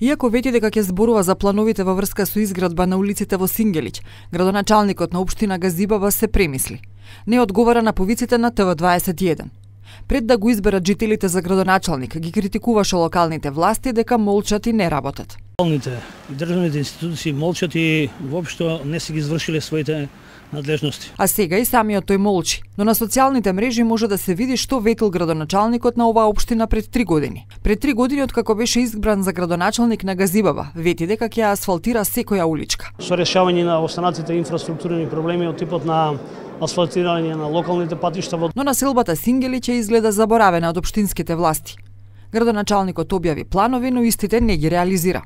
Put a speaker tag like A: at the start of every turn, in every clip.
A: Иако веќе дека ќе зборува за плановите во врска со изградба на улиците во Сингелич, градоначалникот на општина Газибаба се премисли. Не одговара на повиците на ТВ21. Пред да го изберат жителите за градоначалник, ги критикуваше локалните власти дека молчат и не работат.
B: Локалните и државните институции молчат и воопшто не се ги извршиле своите надлежности.
A: А сега и самиот тој молчи, но на социјалните мрежи може да се види што ветил градоначалникот на оваа општина пред три години. Пред три години откако беше избран за градоначалник на Газибава, вети дека ќе асфалтира секоја уличка.
B: Со решавање на останатите инфраструктурни проблеми од типот на асфалтирање на локалните патишта во
A: Но населбата Сингелич е изгледа заборавена од општинските власти. Градоначалникот објави планови, но истите не ги реализира.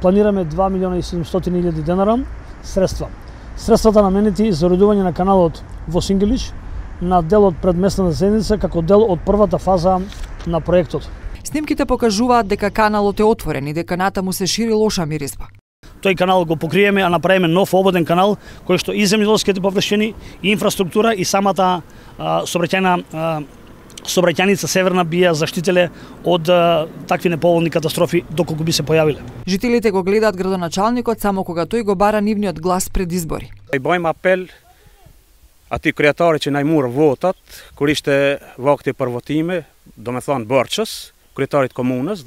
B: планираме 2 милиона и 700 илјади денара средства. Средствата наменети за уредување на каналот во Сингелич на дел од предместната заедница како дел од првата фаза на проектот.
A: Снимките покажуваат дека каналот е отворен и дека натаму се шири лоша миризба.
B: Тој канал го покриеме, а направиме нов ободен канал кој што и земјоделските површини, и инфраструктура и самата а, собраќајна а, собраќајница Северна би ја заштителе од а, такви неповолни катастрофи доколку би се појавиле.
A: Жителите го гледаат градоначалникот само кога тој го бара нивниот глас пред избори.
C: И бојм апел a ti krijatori që na i murë votat, kur ishte vakti për votime, do me thonë bërqës, komunës,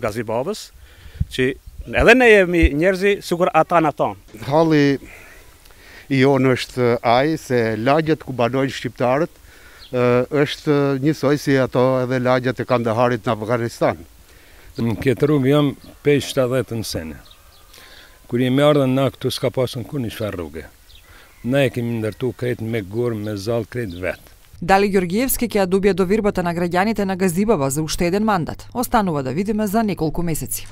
C: që Edhe ne jemi njerëzi sukur ata në tonë.
D: Halli i jonë është ajë se lagjet ku banojnë shqiptarët është njësoj si ato edhe lagjet e Kandaharit në Afganistan.
E: Në këtë rrugë jam 5-70 në sene. Kër jemi ardhen na këtu s'ka pasën kur një shfar rrugë. Ne e kemi ndërtu krejt me gurë, me zalë krejt vetë.
A: Dali Gjorgjevski kja dubje do virbata na građanite na gazdibava za ušteden mandat. Ostanuva da vidime za nekoliko meseci.